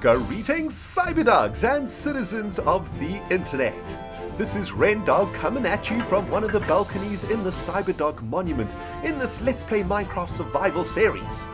Greetings, cyberdogs and citizens of the internet. This is Rendog coming at you from one of the balconies in the Cyberdog Monument in this Let's Play Minecraft Survival series.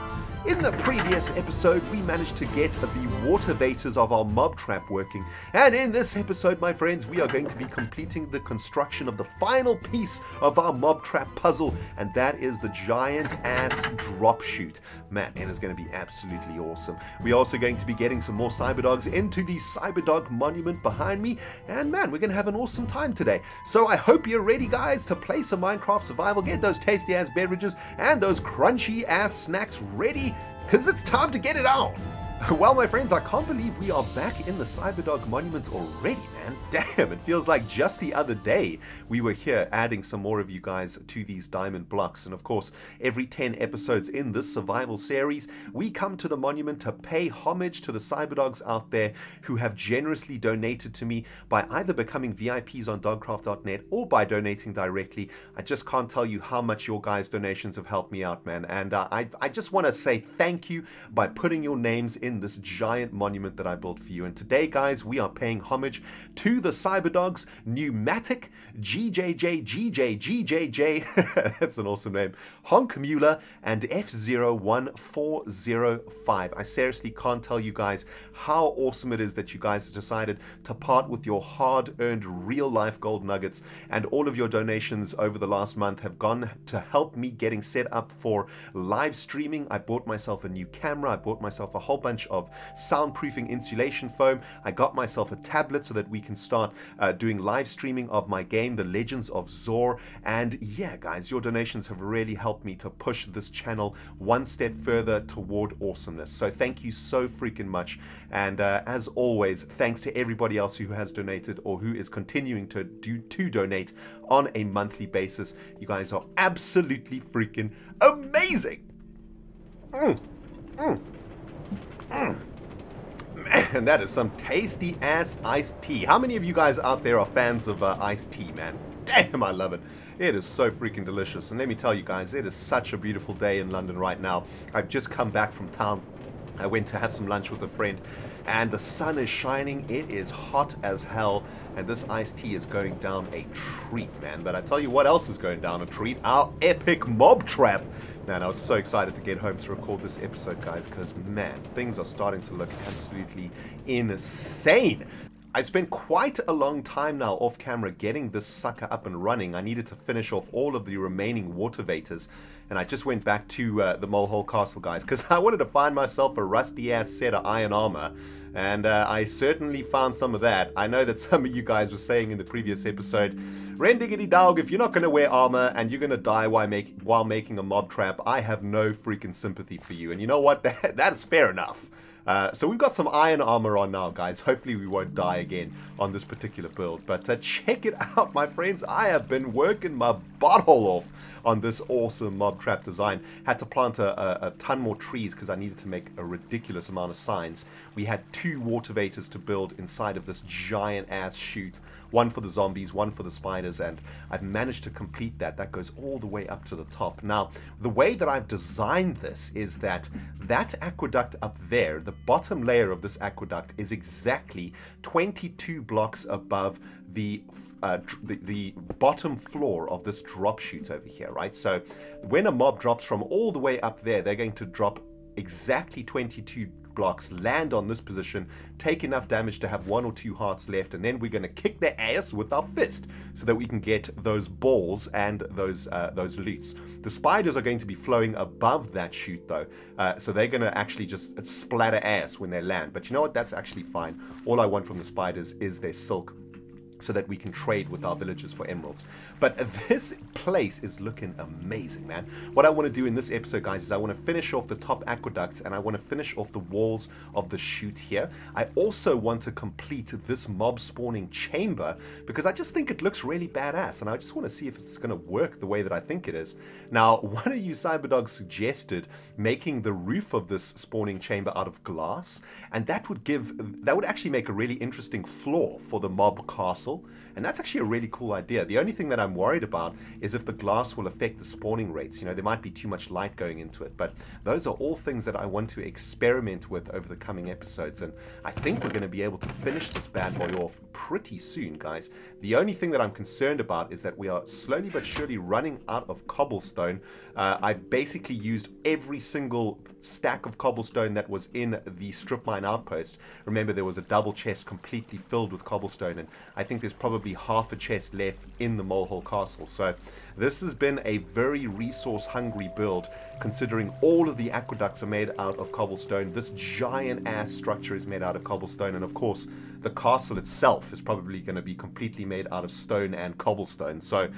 In the previous episode, we managed to get the water vators of our mob trap working, and in this episode, my friends, we are going to be completing the construction of the final piece of our mob trap puzzle, and that is the giant ass drop chute. Man, it is going to be absolutely awesome. We're also going to be getting some more cyberdogs into the Cyberdog monument behind me, and man, we're going to have an awesome time today. So I hope you're ready, guys, to play some Minecraft Survival, get those tasty ass beverages and those crunchy ass snacks ready because it's time to get it on. Well, my friends, I can't believe we are back in the Cyberdog Monument already, man. Damn, it feels like just the other day we were here adding some more of you guys to these diamond blocks. And of course, every 10 episodes in this survival series, we come to the monument to pay homage to the Cyberdogs out there who have generously donated to me by either becoming VIPs on dogcraft.net or by donating directly. I just can't tell you how much your guys' donations have helped me out, man. And uh, I, I just want to say thank you by putting your names in this giant monument that I built for you. And today, guys, we are paying homage to the Cyberdogs Pneumatic, GJJ, GJ, that's an awesome name, Honk Mueller, and F01405. I seriously can't tell you guys how awesome it is that you guys decided to part with your hard-earned real-life gold nuggets, and all of your donations over the last month have gone to help me getting set up for live streaming. I bought myself a new camera, I bought myself a whole bunch of soundproofing insulation foam. I got myself a tablet so that we can start uh, doing live streaming of my game, The Legends of Zor. And yeah, guys, your donations have really helped me to push this channel one step further toward awesomeness. So thank you so freaking much. And uh, as always, thanks to everybody else who has donated or who is continuing to do to donate on a monthly basis. You guys are absolutely freaking amazing. Mm. Mm. Mm. Man, that is some tasty ass iced tea. How many of you guys out there are fans of uh, iced tea, man? Damn, I love it. It is so freaking delicious. And let me tell you guys, it is such a beautiful day in London right now. I've just come back from town. I went to have some lunch with a friend and the sun is shining. It is hot as hell, and this iced tea is going down a treat, man. But I tell you what else is going down a treat: our epic mob trap. Man, I was so excited to get home to record this episode, guys, because man, things are starting to look absolutely insane. I spent quite a long time now off camera getting this sucker up and running. I needed to finish off all of the remaining water vators and I just went back to uh, the Molehole Castle guys because I wanted to find myself a rusty ass set of iron armor and uh, I certainly found some of that. I know that some of you guys were saying in the previous episode, Rendiggity dog, if you're not going to wear armor and you're going to die while, make, while making a mob trap, I have no freaking sympathy for you. And you know what? That, is fair enough. Uh, so we've got some iron armor on now, guys. Hopefully we won't die again on this particular build. But uh, check it out, my friends. I have been working my butthole off on this awesome mob trap design. Had to plant a, a, a ton more trees because I needed to make a ridiculous amount of signs. We had two water vators to build inside of this giant ass chute. One for the zombies, one for the spiders, and I've managed to complete that. That goes all the way up to the top. Now, the way that I've designed this is that that aqueduct up there, the bottom layer of this aqueduct is exactly 22 blocks above the uh, the, the bottom floor of this drop chute over here, right? So when a mob drops from all the way up there, they're going to drop exactly 22 blocks, land on this position, take enough damage to have one or two hearts left, and then we're going to kick their ass with our fist so that we can get those balls and those uh, those loots. The spiders are going to be flowing above that chute though, uh, so they're going to actually just splatter ass when they land. But you know what? That's actually fine. All I want from the spiders is their silk so that we can trade with our villagers for emeralds. But this place is looking amazing, man. What I want to do in this episode, guys, is I want to finish off the top aqueducts and I want to finish off the walls of the chute here. I also want to complete this mob spawning chamber because I just think it looks really badass and I just want to see if it's going to work the way that I think it is. Now, one of you cyberdogs suggested making the roof of this spawning chamber out of glass and that would give, that would actually make a really interesting floor for the mob castle castle, and that's actually a really cool idea. The only thing that I'm worried about is if the glass will affect the spawning rates. You know, there might be too much light going into it, but those are all things that I want to experiment with over the coming episodes, and I think we're going to be able to finish this bad boy off pretty soon, guys. The only thing that I'm concerned about is that we are slowly but surely running out of cobblestone. Uh, I've basically used every single stack of cobblestone that was in the strip mine outpost. Remember, there was a double chest completely filled with cobblestone, and I think there's probably half a chest left in the Molehill Castle. So this has been a very resource hungry build considering all of the aqueducts are made out of cobblestone. This giant ass structure is made out of cobblestone and of course the castle itself is probably going to be completely made out of stone and cobblestone. So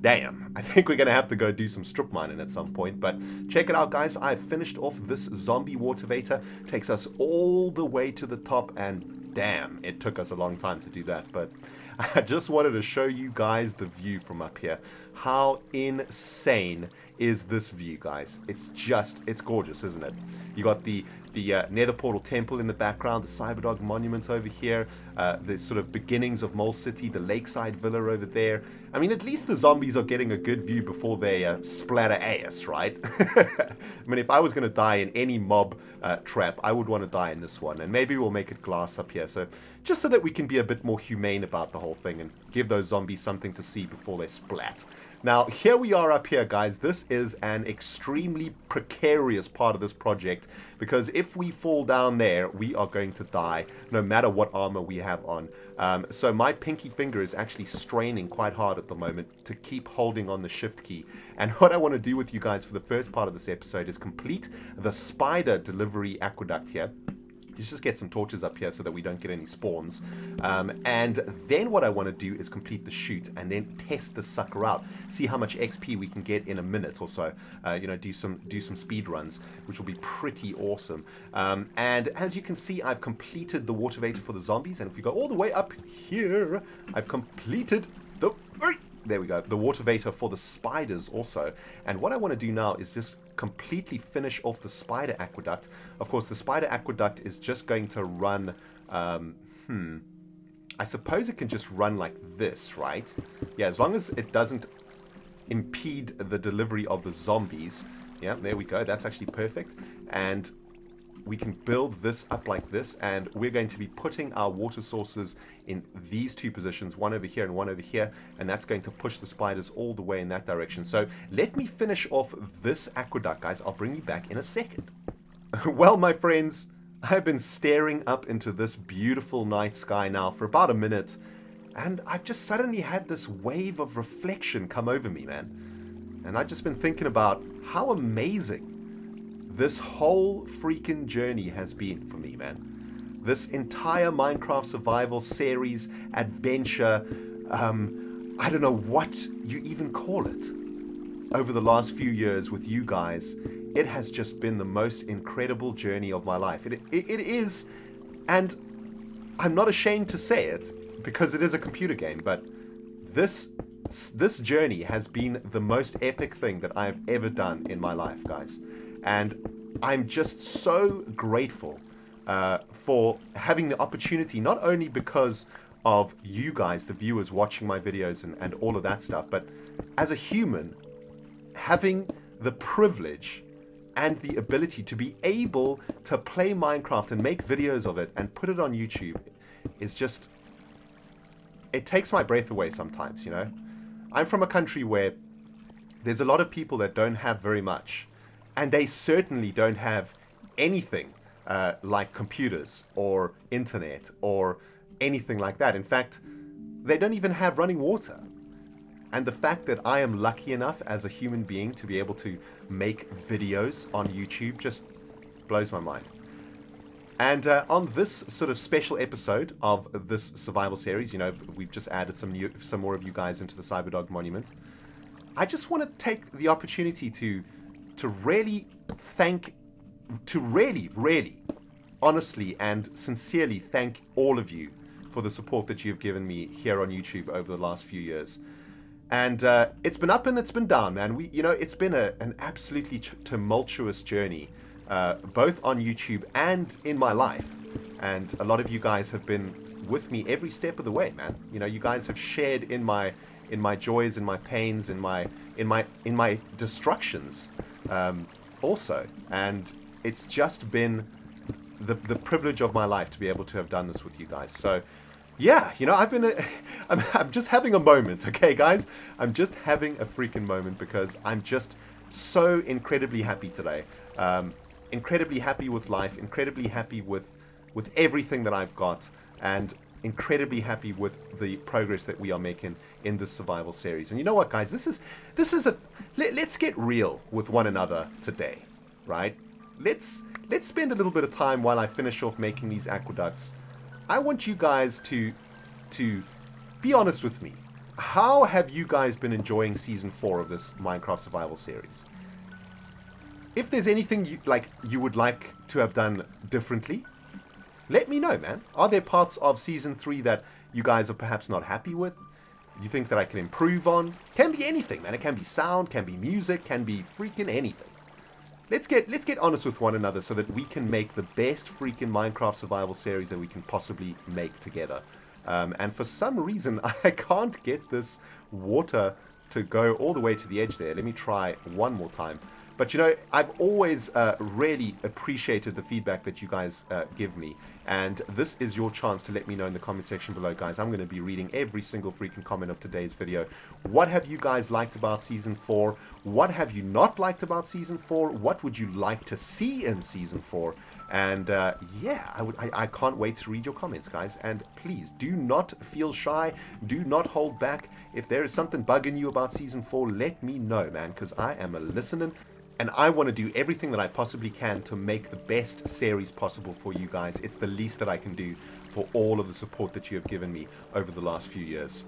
damn, I think we're going to have to go do some strip mining at some point. But check it out guys, I've finished off this zombie water vator. Takes us all the way to the top and damn, it took us a long time to do that. But I just wanted to show you guys the view from up here. How insane is this view, guys? It's just, it's gorgeous, isn't it? You got the the uh, Nether Portal Temple in the background, the Cyberdog Monument over here, uh, the sort of beginnings of Mole City, the Lakeside Villa over there. I mean, at least the zombies are getting a good view before they uh, splatter ass, right? I mean, if I was going to die in any mob uh, trap, I would want to die in this one. And maybe we'll make it glass up here, so just so that we can be a bit more humane about the whole thing and give those zombies something to see before they splat. Now, here we are up here, guys. This is an extremely precarious part of this project because if we fall down there, we are going to die no matter what armor we have on. Um, so my pinky finger is actually straining quite hard at the moment to keep holding on the shift key. And what I want to do with you guys for the first part of this episode is complete the spider delivery aqueduct here. Let's just get some torches up here so that we don't get any spawns. Um, and then what I want to do is complete the chute and then test the sucker out. See how much XP we can get in a minute or so. Uh, you know, do some do some speed runs, which will be pretty awesome. Um, and as you can see, I've completed the water vator for the zombies. And if we go all the way up here, I've completed the... There we go. The water vator for the spiders also. And what I want to do now is just completely finish off the spider aqueduct. Of course, the spider aqueduct is just going to run... Um, hmm... I suppose it can just run like this, right? Yeah, as long as it doesn't impede the delivery of the zombies. Yeah, there we go. That's actually perfect. And we can build this up like this and we're going to be putting our water sources in these two positions one over here and one over here and that's going to push the spiders all the way in that direction. So let me finish off this aqueduct guys. I'll bring you back in a second. Well my friends I've been staring up into this beautiful night sky now for about a minute and I've just suddenly had this wave of reflection come over me man. And I've just been thinking about how amazing this whole freaking journey has been for me, man. This entire Minecraft survival series, adventure, um, I don't know what you even call it, over the last few years with you guys, it has just been the most incredible journey of my life. It, it, it is, and I'm not ashamed to say it because it is a computer game, but this this journey has been the most epic thing that I've ever done in my life, guys. And I'm just so grateful uh, for having the opportunity, not only because of you guys, the viewers watching my videos and, and all of that stuff, but as a human, having the privilege and the ability to be able to play Minecraft and make videos of it and put it on YouTube is just. It takes my breath away sometimes, you know? I'm from a country where there's a lot of people that don't have very much and they certainly don't have anything uh, like computers or internet or anything like that. In fact, they don't even have running water. And the fact that I am lucky enough as a human being to be able to make videos on YouTube just blows my mind. And uh, on this sort of special episode of this survival series, you know, we've just added some new, some more of you guys into the Cyberdog Monument. I just want to take the opportunity to to really thank, to really, really, honestly and sincerely thank all of you for the support that you've given me here on YouTube over the last few years. And uh, it's been up and it's been down, man. We, you know, it's been a, an absolutely tumultuous journey, uh, both on YouTube and in my life. And a lot of you guys have been with me every step of the way, man. You know, you guys have shared in my in my joys, in my pains, in my in my in my destructions, um, also, and it's just been the the privilege of my life to be able to have done this with you guys. So. Yeah, you know, I've been, a, I'm, I'm just having a moment, okay, guys? I'm just having a freaking moment because I'm just so incredibly happy today. Um, incredibly happy with life, incredibly happy with with everything that I've got, and incredibly happy with the progress that we are making in this survival series. And you know what, guys? This is this is a let, let's get real with one another today, right? Let's let's spend a little bit of time while I finish off making these aqueducts. I want you guys to to be honest with me. How have you guys been enjoying season four of this Minecraft survival series? If there's anything you like you would like to have done differently, let me know, man. Are there parts of season three that you guys are perhaps not happy with? You think that I can improve on? Can be anything, man. It can be sound, can be music, can be freaking anything. Let's get let's get honest with one another so that we can make the best freaking Minecraft survival series that we can possibly make together. Um, and for some reason, I can't get this water to go all the way to the edge there. Let me try one more time. But you know, I've always uh, really appreciated the feedback that you guys uh, give me. And this is your chance to let me know in the comment section below, guys. I'm going to be reading every single freaking comment of today's video. What have you guys liked about Season 4? What have you not liked about Season 4? What would you like to see in Season 4? And uh, yeah, I, would, I, I, can't wait to read your comments, guys. And please, do not feel shy. Do not hold back. If there is something bugging you about Season 4, let me know, man, because I am a listening and I want to do everything that I possibly can to make the best series possible for you guys. It's the least that I can do for all of the support that you have given me over the last few years.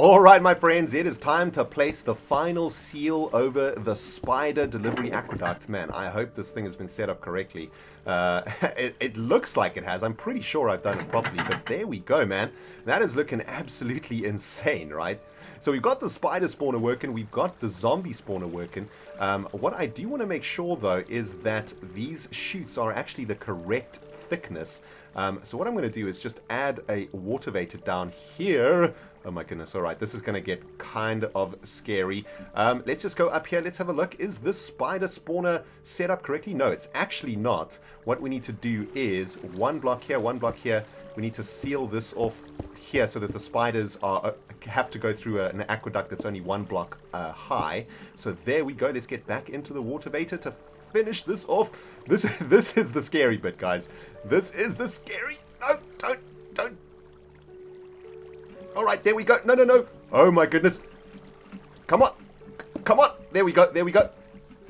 Alright my friends, it is time to place the final seal over the spider delivery aqueduct. Man, I hope this thing has been set up correctly. Uh, it, it, looks like it has. I'm pretty sure I've done it properly, but there we go, man. That is looking absolutely insane, right? So we've got the spider spawner working, we've got the zombie spawner working. Um, what I do want to make sure, though, is that these chutes are actually the correct thickness. Um, so what I'm going to do is just add a water vator down here. Oh my goodness, alright, this is going to get kind of scary. Um, let's just go up here, let's have a look. Is this spider spawner set up correctly? No, it's actually not. What we need to do is one block here, one block here. We need to seal this off here so that the spiders are uh, have to go through an aqueduct that's only one block uh, high. So there we go, let's get back into the water vator to finish this off. This, this is the scary bit, guys. This is the scary... No, don't, don't all right, there we go. No, no, no. Oh, my goodness. Come on. Come on. There we go. There we go.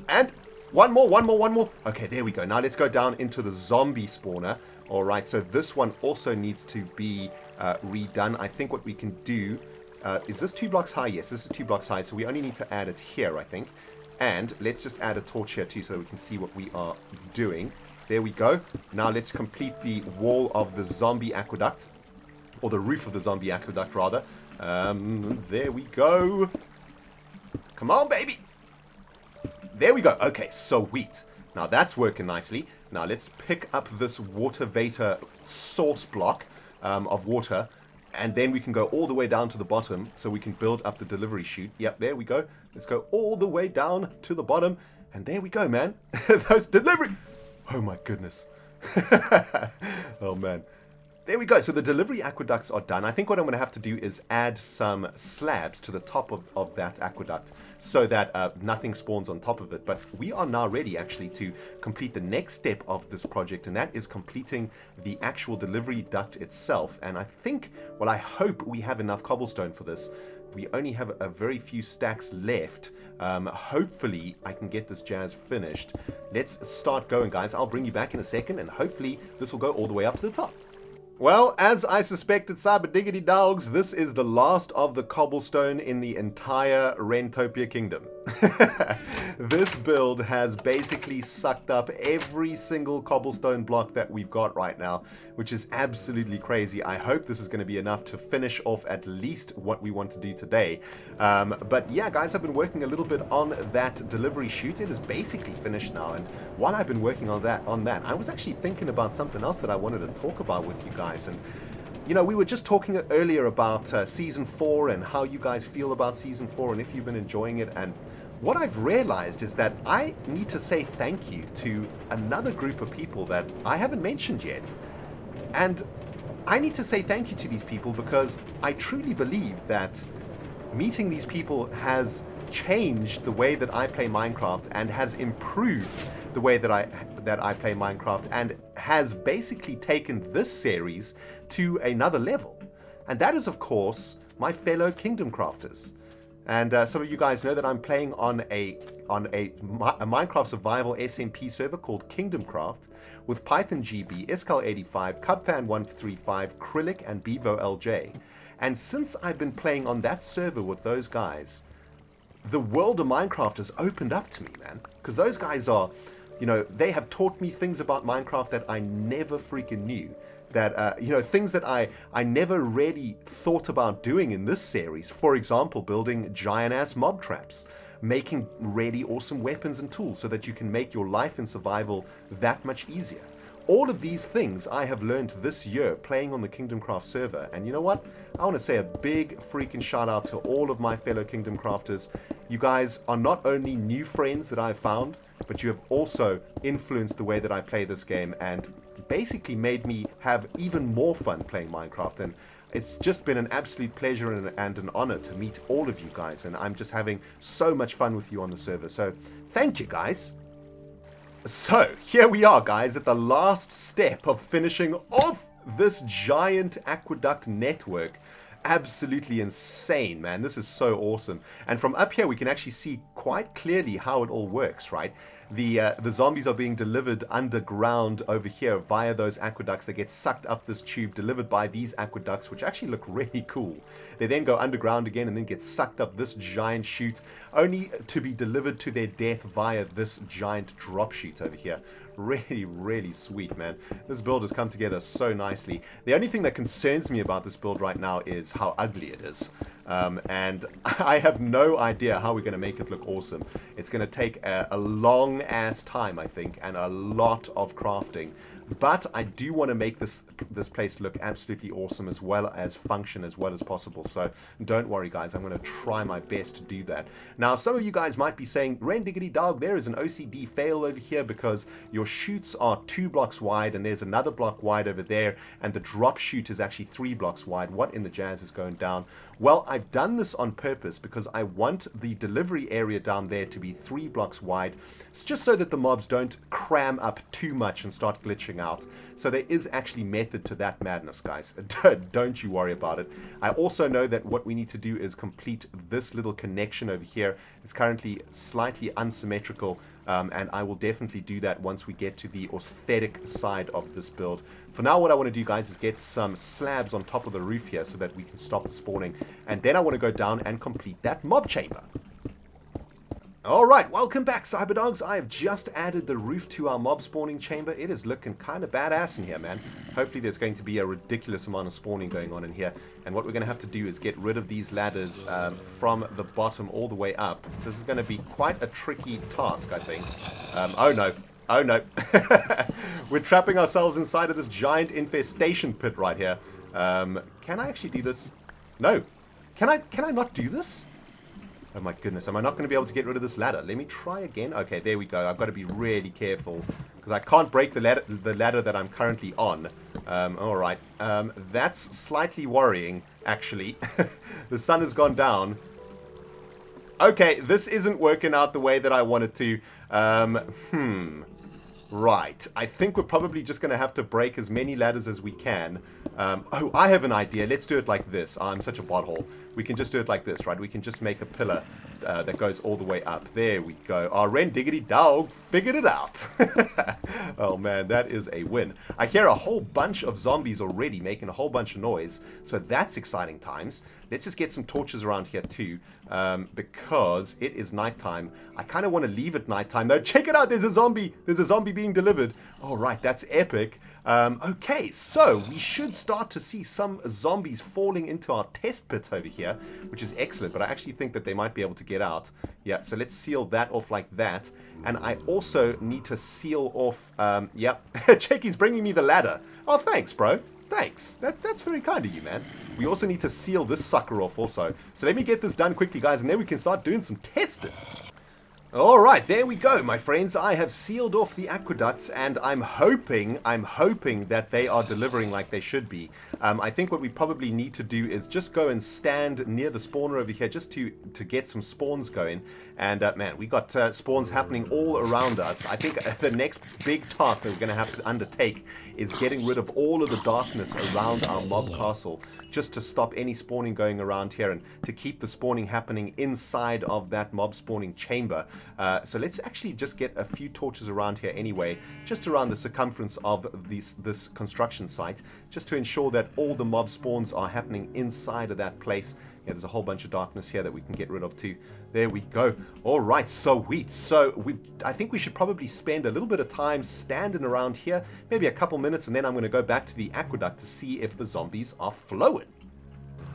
And one more, one more, one more. Okay, there we go. Now let's go down into the zombie spawner. All right, so this one also needs to be uh, redone. I think what we can do... Uh, is this two blocks high? Yes, this is two blocks high, so we only need to add it here, I think. And let's just add a torch here too so that we can see what we are doing. There we go. Now let's complete the wall of the zombie aqueduct or the roof of the zombie aqueduct rather. Um, there we go. Come on, baby. There we go. Okay, sweet. Now that's working nicely. Now let's pick up this water vator source block um, of water and then we can go all the way down to the bottom so we can build up the delivery chute. Yep, there we go. Let's go all the way down to the bottom and there we go, man. Those delivery... Oh my goodness. oh man. There we go. So the delivery aqueducts are done. I think what I'm going to have to do is add some slabs to the top of, of that aqueduct so that uh, nothing spawns on top of it. But we are now ready actually to complete the next step of this project and that is completing the actual delivery duct itself. And I think, well, I hope we have enough cobblestone for this. We only have a very few stacks left. Um, hopefully, I can get this jazz finished. Let's start going, guys. I'll bring you back in a second, and hopefully this will go all the way up to the top. Well, as I suspected, Cyber Diggity Dogs, this is the last of the cobblestone in the entire Rentopia Kingdom. this build has basically sucked up every single cobblestone block that we've got right now, which is absolutely crazy. I hope this is going to be enough to finish off at least what we want to do today. Um, but yeah, guys, I've been working a little bit on that delivery chute. It is basically finished now, and while I've been working on that, on that, I was actually thinking about something else that I wanted to talk about with you guys, and you know, we were just talking earlier about uh, season four and how you guys feel about season four and if you've been enjoying it. And what I've realized is that I need to say thank you to another group of people that I haven't mentioned yet. And I need to say thank you to these people because I truly believe that meeting these people has changed the way that I play Minecraft and has improved the way that I that I play Minecraft and has basically taken this series to another level. And that is of course my fellow Kingdom Crafters. And uh, some of you guys know that I'm playing on a on a, a Minecraft Survival SMP server called Kingdom Craft with Python GB, iskall85, Cubfan135, Krillic, and Bevo LJ. And since I've been playing on that server with those guys, the world of Minecraft has opened up to me, man. Because those guys are, you know, they have taught me things about Minecraft that I never freaking knew. That, uh, you know, things that I, I never really thought about doing in this series. For example, building giant ass mob traps, making really awesome weapons and tools so that you can make your life in survival that much easier. All of these things I have learned this year playing on the Kingdom Craft server. And you know what? I want to say a big freaking shout out to all of my fellow Kingdom Crafters. You guys are not only new friends that I've found, but you have also influenced the way that I play this game and basically made me have even more fun playing Minecraft. And it's just been an absolute pleasure and, and, an honor to meet all of you guys. And I'm just having so much fun with you on the server. So thank you guys. So, here we are, guys, at the last step of finishing off this giant aqueduct network. Absolutely insane, man. This is so awesome. And from up here, we can actually see quite clearly how it all works, right? The uh, the zombies are being delivered underground over here via those aqueducts. They get sucked up this tube, delivered by these aqueducts, which actually look really cool. They then go underground again and then get sucked up this giant chute, only to be delivered to their death via this giant drop chute over here. Really, really sweet, man. This build has come together so nicely. The only thing that concerns me about this build right now is how ugly it is. Um, and I have no idea how we're going to make it look awesome. It's going to take a, a long ass time, I think, and a lot of crafting. But I do want to make this this place look absolutely awesome as well as function as well as possible. So don't worry, guys. I'm going to try my best to do that. Now, some of you guys might be saying, Ren Diggity Dog, there is an OCD fail over here because your chutes are two blocks wide and there's another block wide over there and the drop chute is actually three blocks wide. What in the jazz is going down? Well, I've done this on purpose because I want the delivery area down there to be three blocks wide. It's just so that the mobs don't cram up too much and start glitching out. So there is actually method to that madness, guys. Don't you worry about it. I also know that what we need to do is complete this little connection over here. It's currently slightly unsymmetrical, um, and I will definitely do that once we get to the aesthetic side of this build. For now, what I want to do, guys, is get some slabs on top of the roof here so that we can stop the spawning. And then I want to go down and complete that mob chamber. Alright, welcome back Cyberdogs. I have just added the roof to our mob spawning chamber. It is looking kind of badass in here, man. Hopefully there's going to be a ridiculous amount of spawning going on in here. And what we're going to have to do is get rid of these ladders um, from the bottom all the way up. This is going to be quite a tricky task, I think. Um, oh no, oh no. we're trapping ourselves inside of this giant infestation pit right here. Um, can I actually do this? No. Can I, can I not do this? Oh my goodness, am I not going to be able to get rid of this ladder? Let me try again. Okay, there we go. I've got to be really careful because I can't break the ladder, the ladder that I'm currently on. Um, all right, um, that's slightly worrying, actually. the sun has gone down. Okay, this isn't working out the way that I wanted to. Um, hmm. Right. I think we're probably just going to have to break as many ladders as we can. Um, oh, I have an idea. Let's do it like this. I'm such a butthole. We can just do it like this, right? We can just make a pillar uh, that goes all the way up. There we go. Our Ren Diggity Dog figured it out. oh man, that is a win. I hear a whole bunch of zombies already making a whole bunch of noise. So that's exciting times. Let's just get some torches around here too um, because it is nighttime. I kind of want to leave it nighttime though. Check it out, there's a zombie. There's a zombie being delivered. All right, that's epic. Um, okay, so we should start to see some zombies falling into our test pit over here, which is excellent, but I actually think that they might be able to get out. Yeah, so let's seal that off like that. And I also need to seal off, um, yep, Checky's bringing me the ladder. Oh, thanks, bro. Thanks. That, that's very kind of you, man. We also need to seal this sucker off also. So let me get this done quickly, guys, and then we can start doing some testing. Alright, there we go, my friends. I have sealed off the aqueducts, and I'm hoping, I'm hoping that they are delivering like they should be. Um, I think what we probably need to do is just go and stand near the spawner over here, just to, to get some spawns going. And, uh, man, we got uh, spawns happening all around us. I think uh, the next big task that we're going to have to undertake is getting rid of all of the darkness around our mob castle, just to stop any spawning going around here, and to keep the spawning happening inside of that mob spawning chamber. Uh, so let's actually just get a few torches around here anyway, just around the circumference of this, this construction site, just to ensure that all the mob spawns are happening inside of that place. Yeah, there's a whole bunch of darkness here that we can get rid of too. There we go. All right, sweet. So we, I think we should probably spend a little bit of time standing around here, maybe a couple minutes, and then I'm going to go back to the aqueduct to see if the zombies are flowing.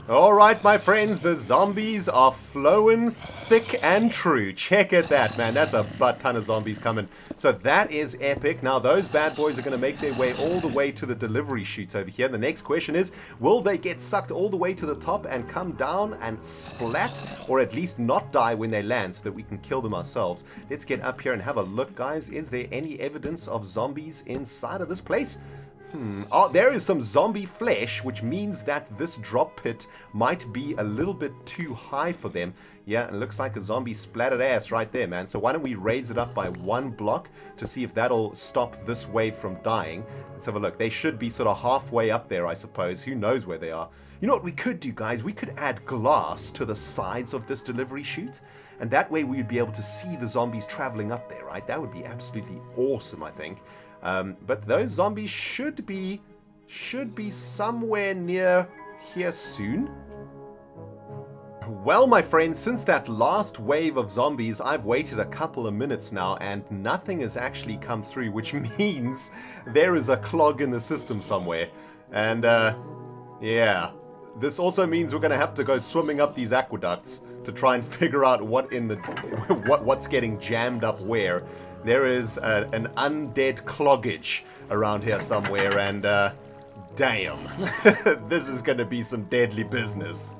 Alright, my friends, the zombies are flowing thick and true. Check at that, man. That's a butt ton of zombies coming. So that is epic. Now, those bad boys are going to make their way all the way to the delivery chutes over here. The next question is, will they get sucked all the way to the top and come down and splat? Or at least not die when they land so that we can kill them ourselves? Let's get up here and have a look, guys. Is there any evidence of zombies inside of this place? Hmm. Oh, there is some zombie flesh, which means that this drop pit might be a little bit too high for them. Yeah, it looks like a zombie splattered ass right there, man. So why don't we raise it up by one block to see if that'll stop this wave from dying. Let's have a look. They should be sort of halfway up there, I suppose. Who knows where they are. You know what we could do, guys? We could add glass to the sides of this delivery chute. And that way we would be able to see the zombies traveling up there, right? That would be absolutely awesome, I think. Um, but those zombies should be should be somewhere near here soon. Well, my friends, since that last wave of zombies, I've waited a couple of minutes now and nothing has actually come through, which means there is a clog in the system somewhere. And, uh, yeah. This also means we're going to have to go swimming up these aqueducts to try and figure out what in the what what's getting jammed up where there is a, an undead cloggage around here somewhere, and uh, damn, this is going to be some deadly business.